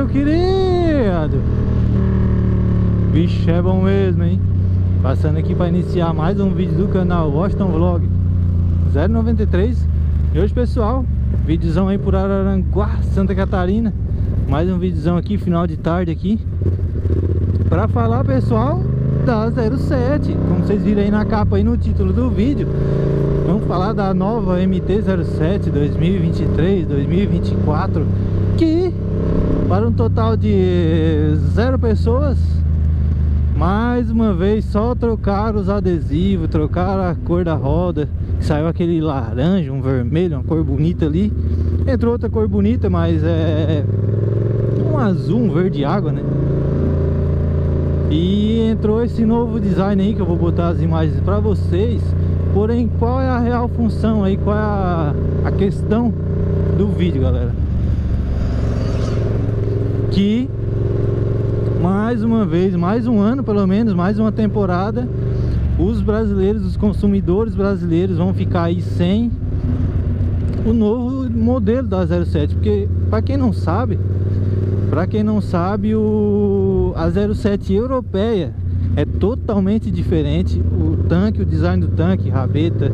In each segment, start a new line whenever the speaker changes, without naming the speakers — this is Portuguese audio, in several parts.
Meu querido. Vixe, é bom mesmo, hein? Passando aqui para iniciar mais um vídeo do canal Washington Vlog 093 E hoje pessoal, vídeozão aí por Araranguá, Santa Catarina. Mais um vídeozão aqui, final de tarde aqui. Para falar pessoal da 07 Como vocês viram aí na capa aí no título do vídeo Vamos falar da nova MT-07 2023-2024 Que para um total de zero pessoas mais uma vez só trocaram os adesivos trocaram a cor da roda saiu aquele laranja, um vermelho, uma cor bonita ali. Entrou outra cor bonita, mas é um azul, um verde água, né? E entrou esse novo design aí que eu vou botar as imagens para vocês. Porém qual é a real função aí, qual é a, a questão do vídeo galera que mais uma vez, mais um ano pelo menos, mais uma temporada, os brasileiros, os consumidores brasileiros vão ficar aí sem o novo modelo da 07, porque para quem não sabe, para quem não sabe, o a 07 europeia é totalmente diferente, o tanque, o design do tanque, rabeta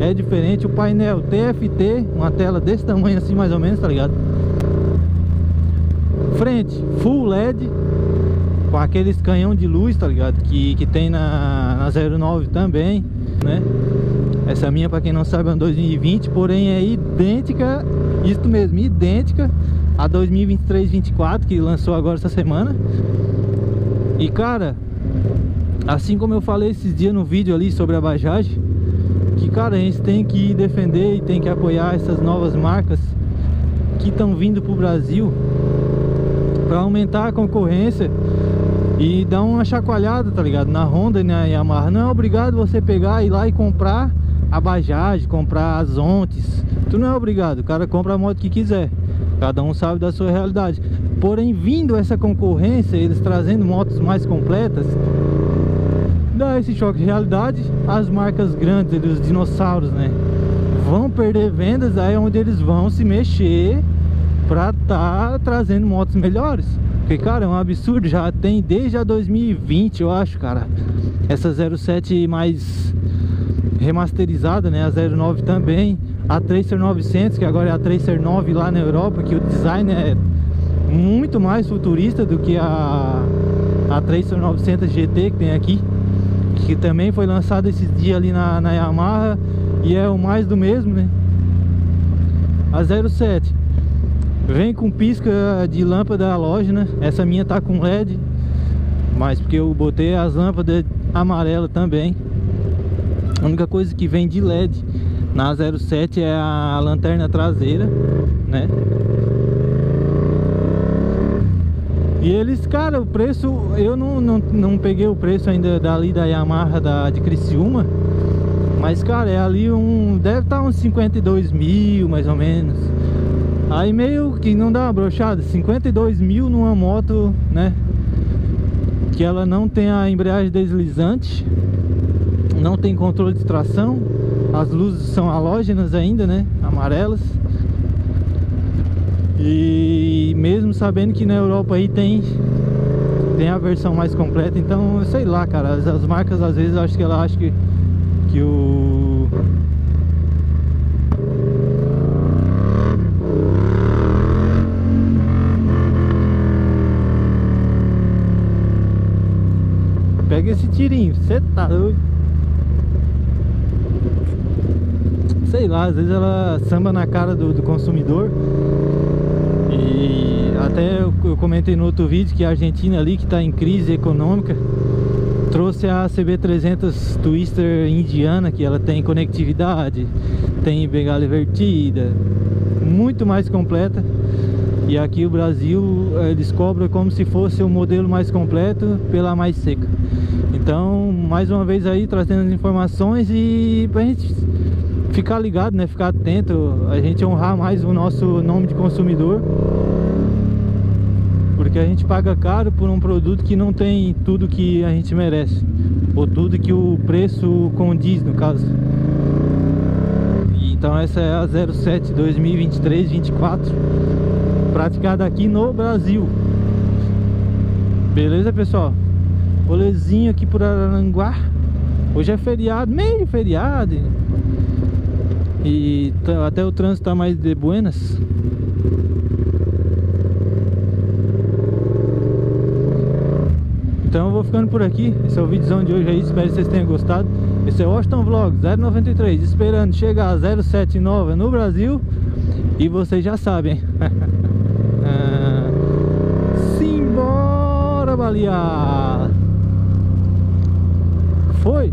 é diferente, o painel TFT, uma tela desse tamanho assim mais ou menos, tá ligado? Frente full LED com aqueles canhão de luz, tá ligado? Que, que tem na, na 09 também, né? Essa minha, pra quem não sabe, é uma 2020, porém é idêntica, isso mesmo, idêntica a 2023-24, que lançou agora essa semana. E cara, assim como eu falei esses dias no vídeo ali sobre a Bajaj, que cara, a gente tem que defender e tem que apoiar essas novas marcas que estão vindo pro Brasil para aumentar a concorrência e dar uma chacoalhada, tá ligado? Na Honda e na Yamaha. Não é obrigado você pegar, ir lá e comprar a Bajaj, comprar as Ontes. Tu não é obrigado, o cara compra a moto que quiser. Cada um sabe da sua realidade. Porém, vindo essa concorrência, eles trazendo motos mais completas, dá esse choque de realidade. As marcas grandes, os dinossauros, né? Vão perder vendas, aí é onde eles vão se mexer pra tá trazendo motos melhores. Porque, cara, é um absurdo, já tem desde a 2020, eu acho, cara. Essa 07 mais remasterizada, né? A 09 também. A Tracer 900, que agora é a Tracer 9 lá na Europa, que o design é muito mais futurista do que a, a Tracer 900 GT que tem aqui. Que também foi lançada esses dias ali na, na Yamaha e é o mais do mesmo, né? A 07 Vem com pisca de lâmpada halógena Essa minha tá com LED Mas porque eu botei as lâmpadas amarelas também. A única coisa que vem de LED Na 07 é a lanterna traseira Né? E eles, cara, o preço Eu não, não, não peguei o preço ainda dali da Yamaha da, de Criciúma Mas, cara, é ali um... Deve estar tá uns 52 mil, mais ou menos Aí meio que não dá uma brochada. 52 mil numa moto, né? Que ela não tem a embreagem deslizante Não tem controle de tração As luzes são halógenas ainda, né? Amarelas. E mesmo sabendo que na Europa aí tem Tem a versão mais completa Então, sei lá, cara As, as marcas às vezes acho que ela acha que Que o tirinho, você tá doido? Sei lá, às vezes ela samba na cara do, do consumidor. E até eu, eu, comentei no outro vídeo que a Argentina ali, que tá em crise econômica Trouxe a CB300 Twister indiana, que ela tem conectividade Tem bengala invertida Muito mais completa. E aqui o Brasil eles cobram como se fosse o modelo mais completo pela mais seca então, mais uma vez aí, trazendo as informações e pra gente ficar ligado, né? Ficar atento, a gente honrar mais o nosso nome de consumidor. Porque a gente paga caro por um produto que não tem tudo que a gente merece. Ou tudo que o preço condiz, no caso. Então essa é a 07 2023-24 praticada aqui no Brasil. Beleza, pessoal? Rolezinho aqui por Araranguá. Hoje é feriado, meio feriado. E até o trânsito tá mais de buenas. Então eu vou ficando por aqui. Esse é o vídeo de hoje aí. Espero que vocês tenham gostado. Esse é o Washington Vlog 093. Esperando chegar a 079 no Brasil. E vocês já sabem. ah, simbora balear! Ой!